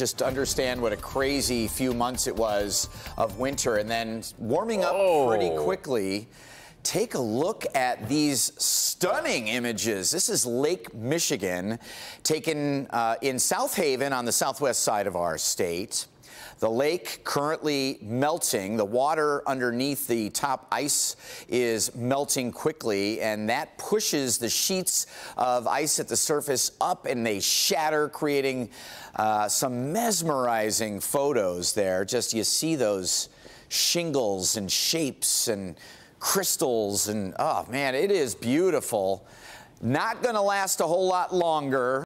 just understand what a crazy few months it was of winter and then warming up Oh. pretty quickly. Take a look at these stunning images. This is Lake Michigan, taken uh, in South Haven on the southwest side of our state. The lake currently melting. The water underneath the top ice is melting quickly, and that pushes the sheets of ice at the surface up and they shatter, creating uh, some mesmerizing photos there. Just you see those shingles and shapes and crystals, and oh man, it is beautiful. Not going to last a whole lot longer.